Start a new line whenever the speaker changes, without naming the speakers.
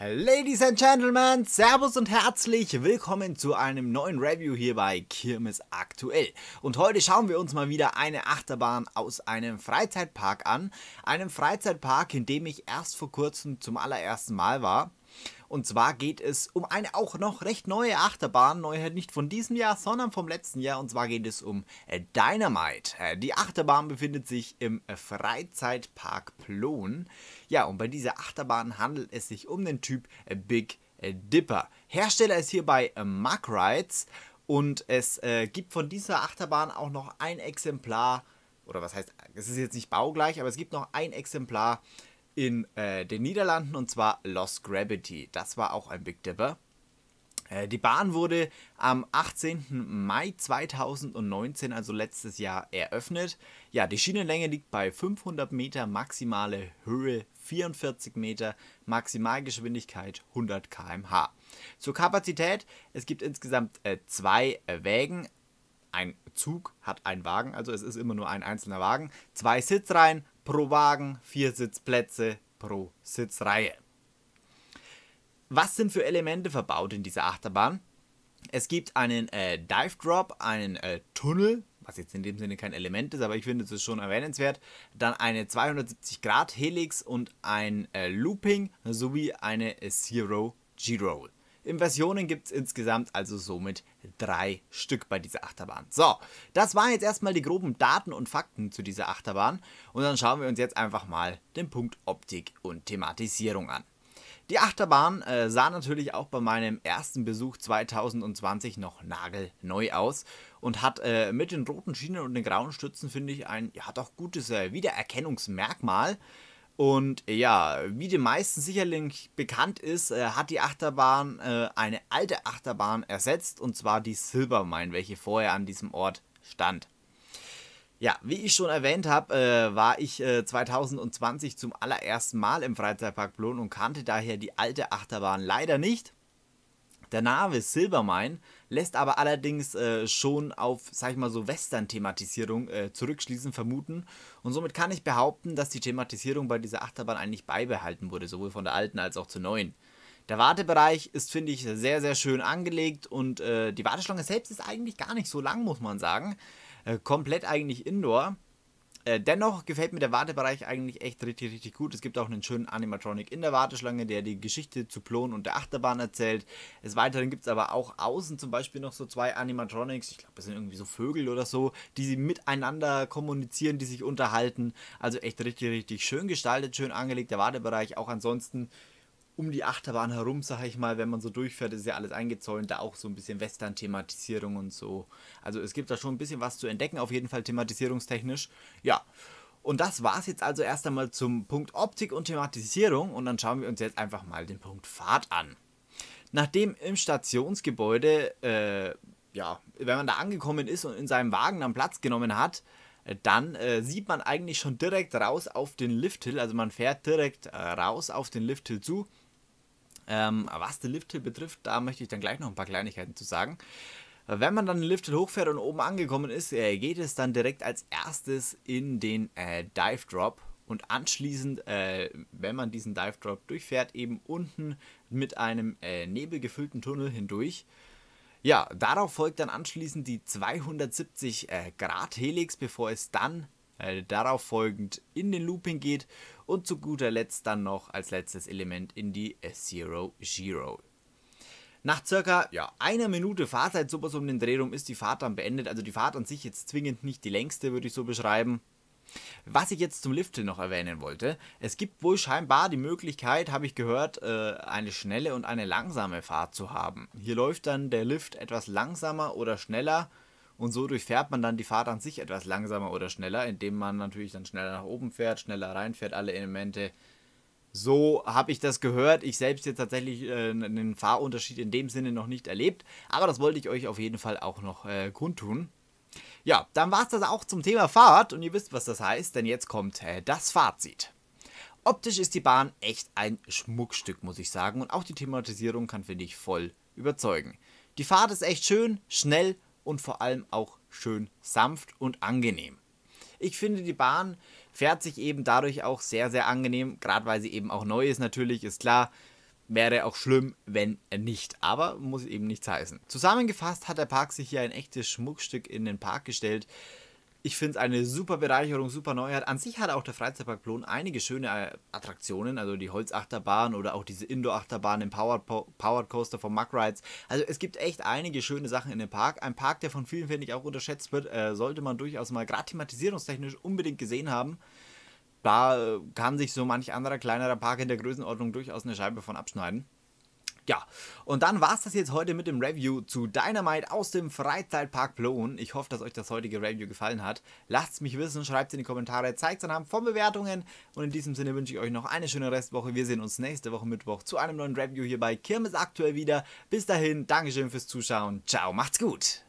Ladies and Gentlemen, Servus und herzlich willkommen zu einem neuen Review hier bei Kirmes Aktuell. Und heute schauen wir uns mal wieder eine Achterbahn aus einem Freizeitpark an. Einem Freizeitpark, in dem ich erst vor kurzem zum allerersten Mal war. Und zwar geht es um eine auch noch recht neue Achterbahn, Neuheit nicht von diesem Jahr, sondern vom letzten Jahr. Und zwar geht es um äh, Dynamite. Äh, die Achterbahn befindet sich im äh, Freizeitpark Plon. Ja, und bei dieser Achterbahn handelt es sich um den Typ Big Dipper. Hersteller ist hierbei Mack Rides und es äh, gibt von dieser Achterbahn auch noch ein Exemplar, oder was heißt, es ist jetzt nicht baugleich, aber es gibt noch ein Exemplar in äh, den Niederlanden und zwar Lost Gravity. Das war auch ein Big Dipper. Äh, die Bahn wurde am 18. Mai 2019, also letztes Jahr, eröffnet. Ja, die Schienenlänge liegt bei 500 Meter, maximale Höhe 44 Meter, Maximalgeschwindigkeit 100 km/h. Zur Kapazität, es gibt insgesamt äh, zwei äh, Wägen. Ein Zug hat einen Wagen, also es ist immer nur ein einzelner Wagen. Zwei Sitzreihen, pro Wagen, vier Sitzplätze pro Sitzreihe. Was sind für Elemente verbaut in dieser Achterbahn? Es gibt einen äh, Dive Drop, einen äh, Tunnel, was jetzt in dem Sinne kein Element ist, aber ich finde es schon erwähnenswert. Dann eine 270 Grad Helix und ein äh, Looping sowie eine Zero G-Roll. In Versionen gibt es insgesamt also somit drei Stück bei dieser Achterbahn. So, das waren jetzt erstmal die groben Daten und Fakten zu dieser Achterbahn. Und dann schauen wir uns jetzt einfach mal den Punkt Optik und Thematisierung an. Die Achterbahn äh, sah natürlich auch bei meinem ersten Besuch 2020 noch nagelneu aus und hat äh, mit den roten Schienen und den grauen Stützen, finde ich, ein ja, doch gutes äh, Wiedererkennungsmerkmal. Und ja, wie den meisten sicherlich bekannt ist, äh, hat die Achterbahn äh, eine alte Achterbahn ersetzt, und zwar die Silvermine, welche vorher an diesem Ort stand. Ja, wie ich schon erwähnt habe, äh, war ich 2020 zum allerersten Mal im Freizeitpark Blon und kannte daher die alte Achterbahn leider nicht. Der Name Silvermine lässt aber allerdings äh, schon auf, sag ich mal so, Western-Thematisierung äh, zurückschließen, vermuten. Und somit kann ich behaupten, dass die Thematisierung bei dieser Achterbahn eigentlich beibehalten wurde, sowohl von der alten als auch zur neuen. Der Wartebereich ist, finde ich, sehr, sehr schön angelegt und äh, die Warteschlange selbst ist eigentlich gar nicht so lang, muss man sagen. Äh, komplett eigentlich indoor. Äh, dennoch gefällt mir der Wartebereich eigentlich echt richtig, richtig gut. Es gibt auch einen schönen Animatronic in der Warteschlange, der die Geschichte zu Plon und der Achterbahn erzählt. Des Weiteren gibt es aber auch außen zum Beispiel noch so zwei Animatronics. Ich glaube, das sind irgendwie so Vögel oder so, die miteinander kommunizieren, die sich unterhalten. Also echt richtig, richtig schön gestaltet, schön angelegt. Der Wartebereich auch ansonsten um die Achterbahn herum, sag ich mal, wenn man so durchfährt, ist ja alles eingezäunt, da auch so ein bisschen Western-Thematisierung und so. Also es gibt da schon ein bisschen was zu entdecken, auf jeden Fall thematisierungstechnisch. Ja. Und das war es jetzt also erst einmal zum Punkt Optik und Thematisierung und dann schauen wir uns jetzt einfach mal den Punkt Fahrt an. Nachdem im Stationsgebäude, äh, ja, wenn man da angekommen ist und in seinem Wagen dann Platz genommen hat, dann äh, sieht man eigentlich schon direkt raus auf den Lifthill, also man fährt direkt äh, raus auf den Lifthill zu ähm, was den Lifthill betrifft, da möchte ich dann gleich noch ein paar Kleinigkeiten zu sagen. Wenn man dann den Lifthill hochfährt und oben angekommen ist, äh, geht es dann direkt als erstes in den äh, Dive Drop und anschließend, äh, wenn man diesen Dive Drop durchfährt, eben unten mit einem äh, nebelgefüllten Tunnel hindurch. Ja, darauf folgt dann anschließend die 270 äh, Grad Helix, bevor es dann äh, darauf folgend in den Looping geht und zu guter Letzt dann noch als letztes Element in die Zero Zero. Nach circa ja, einer Minute Fahrzeit, sowas um den Dreh rum, ist die Fahrt dann beendet. Also die Fahrt an sich jetzt zwingend nicht die längste, würde ich so beschreiben. Was ich jetzt zum Lifthill noch erwähnen wollte, es gibt wohl scheinbar die Möglichkeit, habe ich gehört, äh, eine schnelle und eine langsame Fahrt zu haben. Hier läuft dann der Lift etwas langsamer oder schneller und so durchfährt man dann die Fahrt an sich etwas langsamer oder schneller, indem man natürlich dann schneller nach oben fährt, schneller reinfährt, alle Elemente. So habe ich das gehört. Ich selbst jetzt tatsächlich äh, einen Fahrunterschied in dem Sinne noch nicht erlebt, aber das wollte ich euch auf jeden Fall auch noch äh, kundtun. Ja, dann war es das auch zum Thema Fahrt und ihr wisst, was das heißt, denn jetzt kommt äh, das Fazit. Optisch ist die Bahn echt ein Schmuckstück, muss ich sagen, und auch die Thematisierung kann, finde ich, voll überzeugen. Die Fahrt ist echt schön, schnell und vor allem auch schön sanft und angenehm. Ich finde, die Bahn fährt sich eben dadurch auch sehr, sehr angenehm, gerade weil sie eben auch neu ist natürlich, ist klar. Wäre auch schlimm, wenn nicht, aber muss eben nichts heißen. Zusammengefasst hat der Park sich hier ein echtes Schmuckstück in den Park gestellt. Ich finde es eine super Bereicherung, super Neuheit. An sich hat auch der Freizeitpark Plon einige schöne äh, Attraktionen, also die Holzachterbahn oder auch diese Indoor-Achterbahn im Powered, Powered Coaster von Muck Rides. Also es gibt echt einige schöne Sachen in dem Park. Ein Park, der von vielen, finde ich, auch unterschätzt wird, äh, sollte man durchaus mal gerade thematisierungstechnisch unbedingt gesehen haben. Da äh, kann sich so manch anderer kleinerer Park in der Größenordnung durchaus eine Scheibe von abschneiden. Ja, und dann war es das jetzt heute mit dem Review zu Dynamite aus dem Freizeitpark Plon. Ich hoffe, dass euch das heutige Review gefallen hat. Lasst es mich wissen, schreibt es in die Kommentare, zeigt es anhand von Bewertungen. Und in diesem Sinne wünsche ich euch noch eine schöne Restwoche. Wir sehen uns nächste Woche Mittwoch zu einem neuen Review hier bei Kirmes aktuell wieder. Bis dahin, Dankeschön fürs Zuschauen. Ciao, macht's gut.